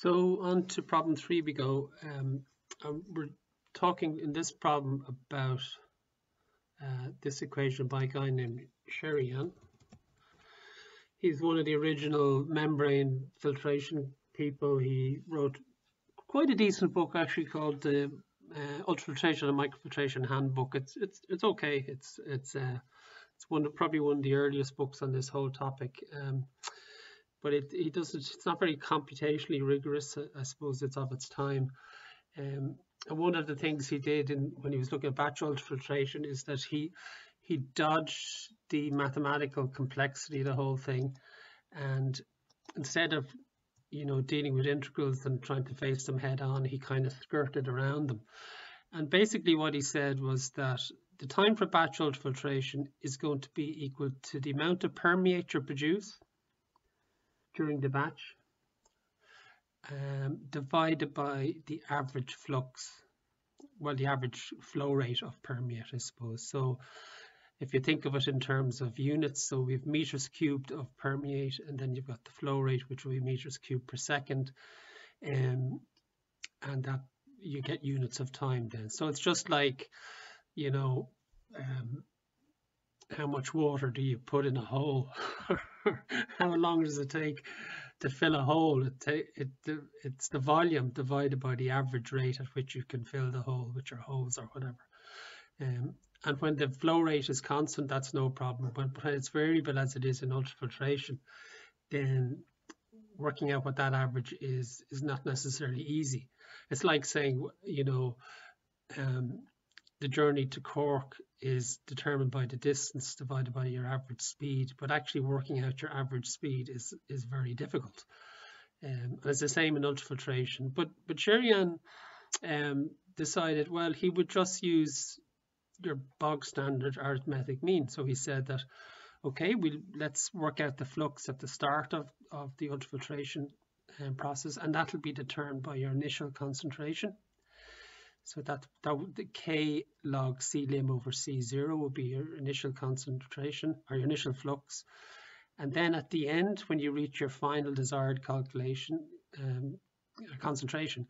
So on to problem three we go. Um, we're talking in this problem about uh, this equation by a guy named Cheryan. He's one of the original membrane filtration people. He wrote quite a decent book actually called the uh, Ultrafiltration and Microfiltration Handbook. It's it's it's okay. It's it's uh, it's one of, probably one of the earliest books on this whole topic. Um, but it, it doesn't it's not very computationally rigorous I suppose it's of its time. Um, and one of the things he did in, when he was looking at batch ultrafiltration is that he he dodged the mathematical complexity of the whole thing. And instead of you know dealing with integrals and trying to face them head on he kind of skirted around them. And basically what he said was that the time for batch ultrafiltration is going to be equal to the amount of permeate you produce during the batch um, divided by the average flux, well, the average flow rate of permeate, I suppose. So if you think of it in terms of units, so we have meters cubed of permeate, and then you've got the flow rate, which will be meters cubed per second, um, and that you get units of time then. So it's just like, you know, um, how much water do you put in a hole? how long does it take to fill a hole? It, it, it's the volume divided by the average rate at which you can fill the hole with your hose or whatever. Um, and when the flow rate is constant, that's no problem. But when it's variable as it is in ultrafiltration, then working out what that average is is not necessarily easy. It's like saying, you know, um, the journey to Cork is determined by the distance divided by your average speed, but actually working out your average speed is is very difficult. Um, and it's the same in ultrafiltration. But but Cheryan um, decided, well, he would just use your bog standard arithmetic mean. So he said that, okay, we we'll, let's work out the flux at the start of, of the ultrafiltration um, process, and that'll be determined by your initial concentration. So that, that the K log C lim over C0 will be your initial concentration or your initial flux. And then at the end, when you reach your final desired calculation, um, concentration,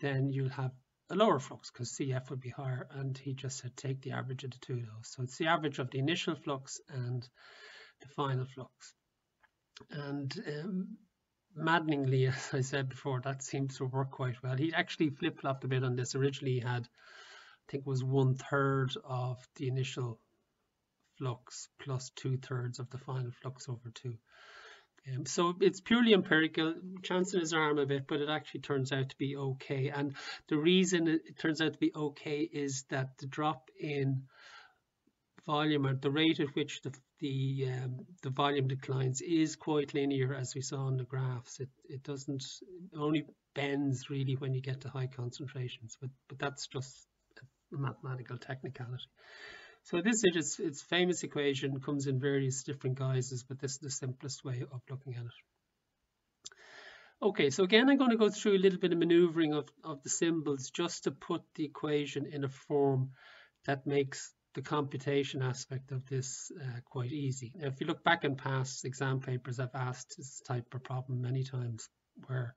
then you'll have a lower flux because CF would be higher. And he just said take the average of the two of those. So it's the average of the initial flux and the final flux. And um, maddeningly, as I said before, that seems to work quite well. He actually flip flopped a bit on this. Originally, he had, I think, was one third of the initial flux plus two thirds of the final flux over two. Um, so it's purely empirical, chancing his arm a bit, but it actually turns out to be okay. And the reason it turns out to be okay is that the drop in volume or the rate at which the the um, the volume declines is quite linear as we saw in the graphs. It it doesn't it only bends really when you get to high concentrations, but but that's just a mathematical technicality. So this is its, its famous equation comes in various different guises, but this is the simplest way of looking at it. Okay, so again, I'm going to go through a little bit of maneuvering of, of the symbols just to put the equation in a form that makes the computation aspect of this uh, quite easy. Now, if you look back in past exam papers, I've asked this type of problem many times where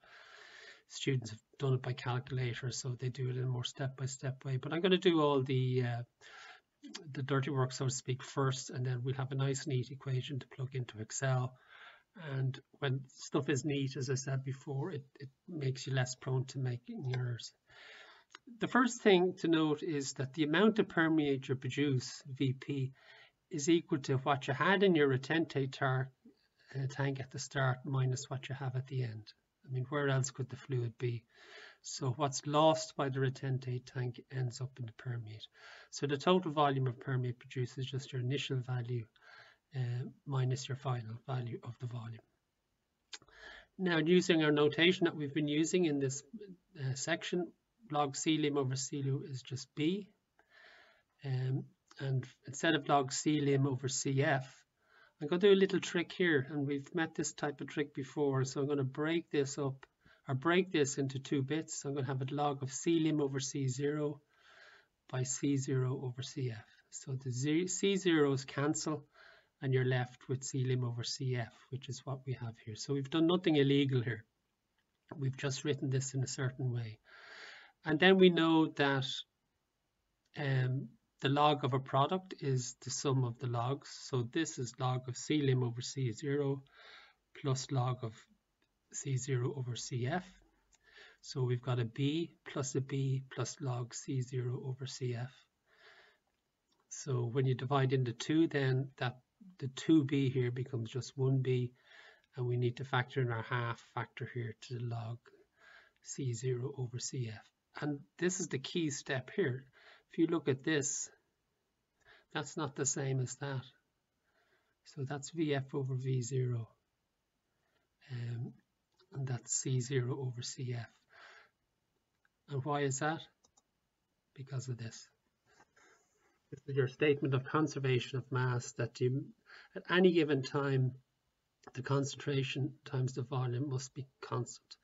students have done it by calculator, so they do it in a more step-by-step -step way. But I'm going to do all the uh, the dirty work, so to speak, first, and then we'll have a nice, neat equation to plug into Excel. And when stuff is neat, as I said before, it, it makes you less prone to making errors the first thing to note is that the amount of permeate you produce, VP, is equal to what you had in your retentate tar, uh, tank at the start minus what you have at the end. I mean, where else could the fluid be? So what's lost by the retentate tank ends up in the permeate. So the total volume of permeate produced is just your initial value uh, minus your final value of the volume. Now, using our notation that we've been using in this uh, section, log C lim over C lu is just B. Um, and instead of log C lim over CF, I'm going to do a little trick here. And we've met this type of trick before. So I'm going to break this up or break this into two bits. So I'm going to have a log of C lim over C0 by C0 over CF. So the Z C0s cancel and you're left with C lim over CF, which is what we have here. So we've done nothing illegal here. We've just written this in a certain way. And then we know that um, the log of a product is the sum of the logs. So this is log of C lim over C0 plus log of C0 over CF. So we've got a B plus a B plus log C0 over CF. So when you divide into 2, then that the 2b here becomes just 1b, and we need to factor in our half factor here to the log C0 over CF. And this is the key step here. If you look at this, that's not the same as that. So that's VF over V0. Um, and that's C0 over CF. And why is that? Because of this. This is your statement of conservation of mass that you, at any given time, the concentration times the volume must be constant.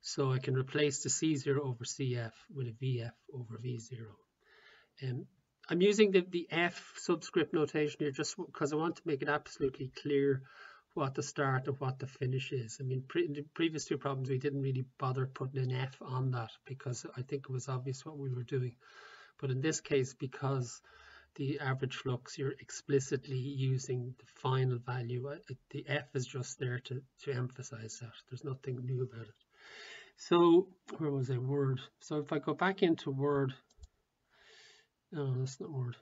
So I can replace the C0 over CF with a VF over V0. Um, I'm using the, the F subscript notation here just because I want to make it absolutely clear what the start and what the finish is. I mean, pre the previous two problems, we didn't really bother putting an F on that because I think it was obvious what we were doing. But in this case, because the average flux, you're explicitly using the final value. Uh, the F is just there to, to emphasize that. There's nothing new about it. So where was I? Word. So if I go back into Word, no, that's not Word.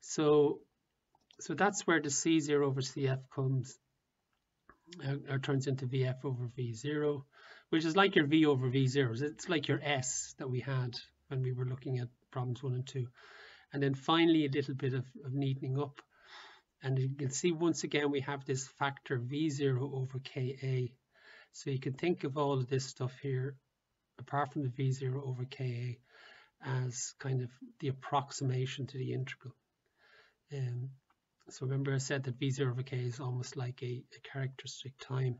So, so that's where the C0 over CF comes, or turns into VF over V0, which is like your V over V0. It's like your S that we had when we were looking at problems one and two. And then finally, a little bit of, of neatening up. And you can see once again, we have this factor V0 over Ka. So you can think of all of this stuff here, apart from the V0 over Ka, as kind of the approximation to the integral. Um, so remember I said that V0 over K is almost like a, a characteristic time.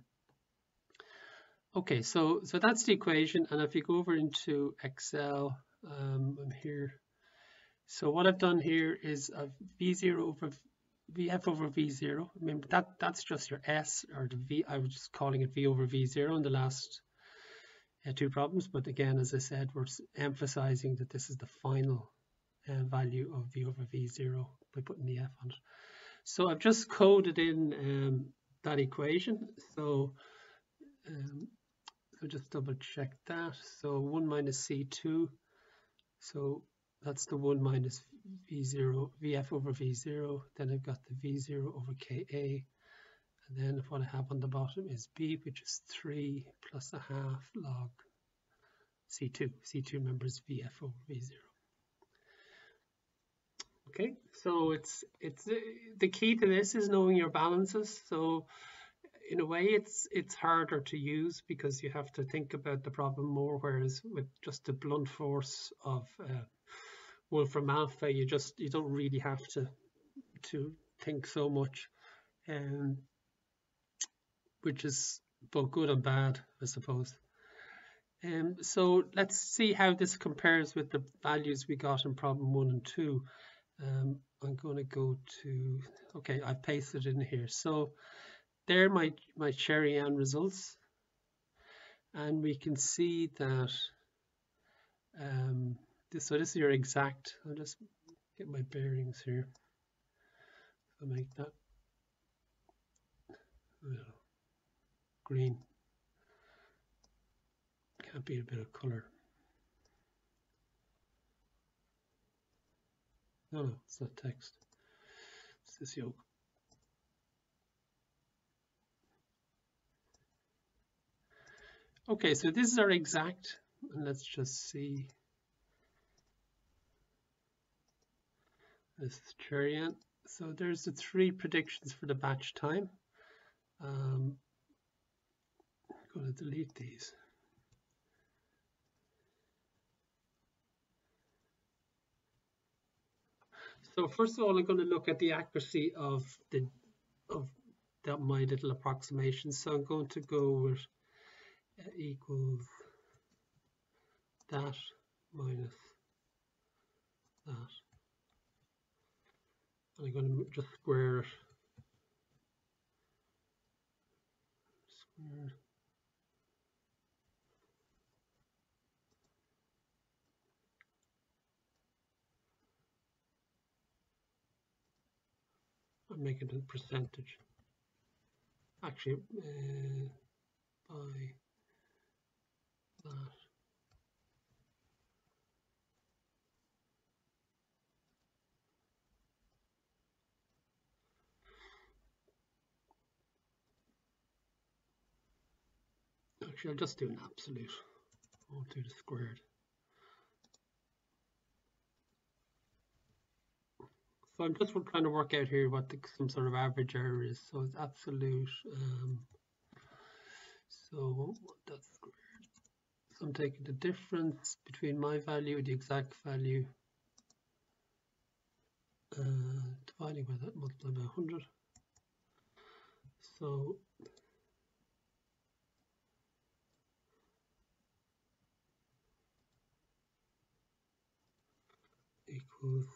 Okay, so, so that's the equation. And if you go over into Excel, um, I'm here. So what I've done here is I've V0 over VF over V0. I mean, that, that's just your S or the V. I was just calling it V over V0 in the last uh, two problems. But again, as I said, we're emphasizing that this is the final uh, value of V over V0 by putting the F on it. So I've just coded in um, that equation. So, um, so just double check that. So 1 minus C2. So that's the 1 minus V0, VF over V0. Then I've got the V0 over KA. And then what I have on the bottom is B, which is 3 plus a half log C2. C2 remember is VF over V0. Okay, so it's it's the key to this is knowing your balances. So in a way, it's it's harder to use because you have to think about the problem more. Whereas with just the blunt force of uh, Wolfram Alpha, you just you don't really have to to think so much, um, which is both good and bad, I suppose. Um, so let's see how this compares with the values we got in problem one and two. Um, I'm going to go to, okay, I've pasted in here. So there are my, my Cheryan results. And we can see that, um, this, so this is your exact, I'll just get my bearings here. I'll make that green. Can't be a bit of color. No, no, it's not text. It's this yoke. Okay, so this is our exact, and let's just see. This is Cheryan. So there's the three predictions for the batch time. Um, I'm going to delete these. So first of all, I'm going to look at the accuracy of the of that my little approximation. So I'm going to go with uh, equals that minus that. I'm going to just square it Mm. I'm making a percentage. Actually, uh, by that. Actually, I'll just do an absolute. I'll do the squared. So I'm just trying to work out here what the, some sort of average error is. So it's absolute. Um, so that's squared. So I'm taking the difference between my value and the exact value, uh, dividing by that, multiply by 100. So equals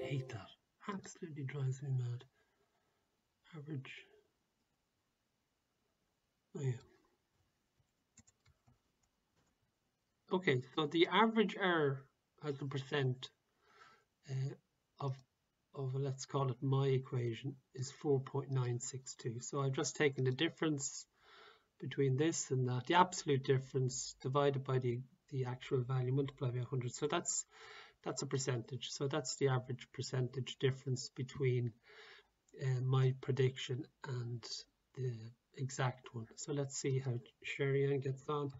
hate that. Absolutely drives me mad. Average. Oh yeah. Okay, so the average error as a percent uh, of of let's call it my equation is 4.962. So I've just taken the difference between this and that, the absolute difference divided by the the actual value multiplied by 100. So that's that's a percentage. So that's the average percentage difference between uh, my prediction and the exact one. So let's see how Cheryan gets on.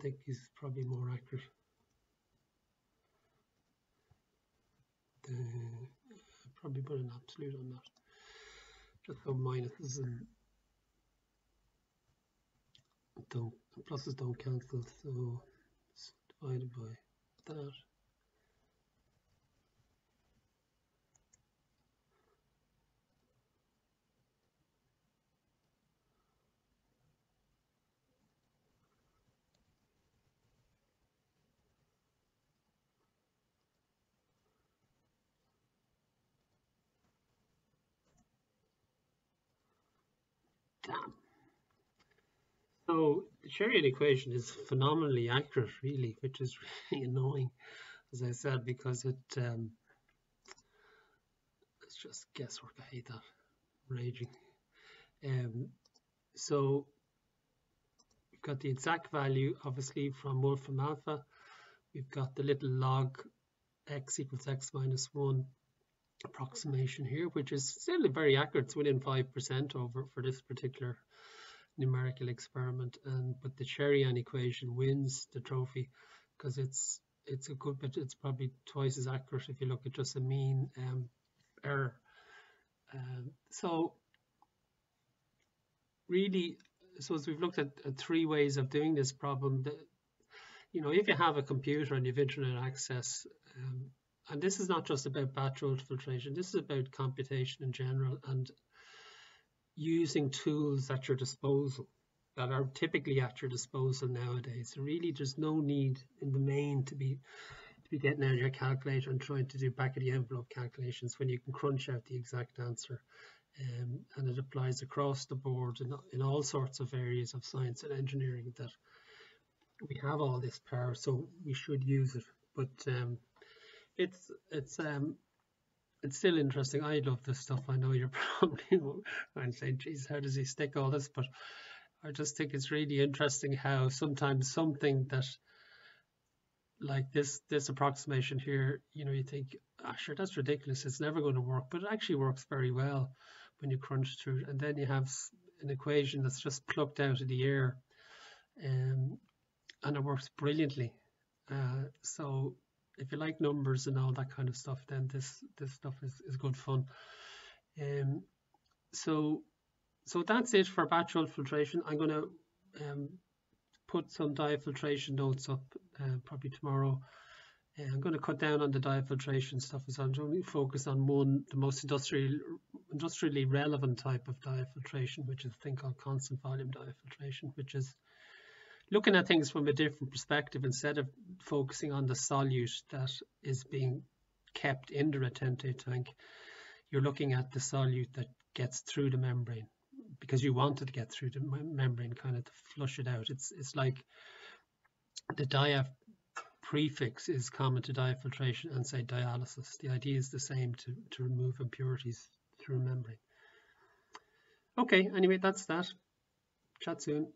Think is probably more accurate. The, uh, probably put an absolute on that. Just so minuses and don't pluses don't cancel. So divided by that. Damn. So the Cheryan equation is phenomenally accurate, really, which is really annoying, as I said, because it um, it's just guesswork. I hate that, raging. Um, so we've got the exact value, obviously, from Wolfram alpha. We've got the little log x equals x minus 1 approximation here, which is still very accurate. It's within 5% over for this particular numerical experiment. And but the Cheryan equation wins the trophy because it's it's a good bit. It's probably twice as accurate if you look at just a mean um, error. Um, so really, so as we've looked at, three ways of doing this problem. The, you know, if you have a computer and you've internet access, um, and this is not just about batch ultrafiltration, this is about computation in general and using tools at your disposal that are typically at your disposal nowadays. Really there's no need in the main to be to be getting out your calculator and trying to do back of the envelope calculations when you can crunch out the exact answer. Um, and it applies across the board in, in all sorts of areas of science and engineering that we have all this power, so we should use it. But um, it's it's um it's still interesting. I love this stuff. I know you're probably going to say, "Geez, how does he stick all this?" But I just think it's really interesting how sometimes something that like this this approximation here, you know, you think, ah, sure, that's ridiculous. It's never going to work, but it actually works very well when you crunch through. And then you have an equation that's just plucked out of the air, um, and it works brilliantly. Uh, so if you like numbers and all that kind of stuff, then this this stuff is, is good fun. Um, so so that's it for batch filtration. I'm going to um, put some diafiltration notes up uh, probably tomorrow Uh, I'm going to cut down on the diafiltration stuff as I'm only focus on one, the most industrial, industrially relevant type of diafiltration, which is a thing called constant volume diafiltration, which is looking at things from a different perspective instead of focusing on the solute that is being kept in the retentate tank, you're looking at the solute that gets through the membrane because you want it to get through the membrane kind of to flush it out. It's it's like the diaph prefix is common to diafiltration and say dialysis. The idea is the same to, to remove impurities through membrane. Okay, anyway, that's that. Chat soon.